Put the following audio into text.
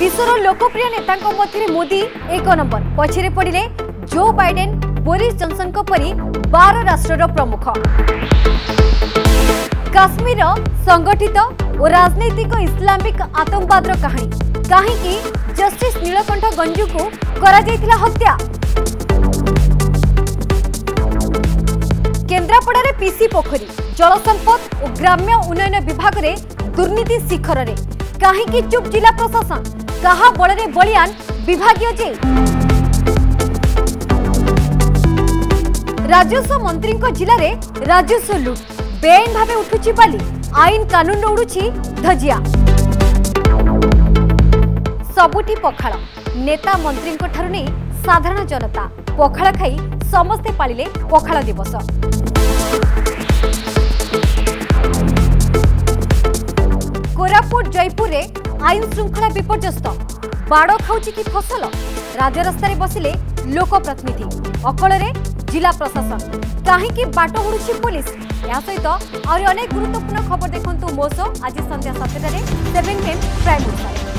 विश्व लोकप्रिय नेता मोदी एक नंबर पछे पड़े जो बैडेन बोरीस जनसन परी बार राष्ट्र प्रमुख काश्मीर संगठित और राजनैतिक इस्लामिक आतंकवाद कहानी कहीं जस्टिस नीलकंठ गंजू को करा हत्या केन्द्रापड़े पीसी पोखरी जल संपद और ग्राम्य उन्नयन विभाग में दुर्नीति शिखर में कहीं चुप जिला प्रशासन କାହା ବଳରେ ବଳିଆନ ବିଭାଗୀୟ ଯେ ରାଜସ୍ୱ ମନ୍ତ୍ରୀଙ୍କ ଜିଲ୍ଲାରେ ରାଜସ୍ୱ ଲୁଟ୍ ବେଆଇନ ଭାବେ ଉଠୁଛି ବାଲି ଆଇନ କାନୁନ ଉଡୁଛି ଧଜିଆ ସବୁଠି ପଖାଳ ନେତା ମନ୍ତ୍ରୀଙ୍କଠାରୁ ନେଇ ସାଧାରଣ ଜନତା ପଖାଳ ଖାଇ ସମସ୍ତେ ପାଳିଲେ ପଖାଳ ଦିବସ କୋରାପୁଟ ଜୟପୁରରେ আইন শৃঙ্খলা বিপর্যস্ত বাড় খাউছি কি ফসল রাজরাস্তায় বসিলে লোক প্রতিনিধি অকলরে জেলা প্রশাসন কাহিকি বাট হুড়ুছি পুলিশ ଏହା ସହିତ ଆହୁରି ଅନେକ ଗୁରୁତ୍ୱପୂର୍ଣ୍ଣ ଖବର ଦେଖନ୍ତୁ ମୋ ସହ ଆଜି ସନ୍ଧ୍ୟା ସାତଟାରେ ସେଭେନ୍ ଏମ୍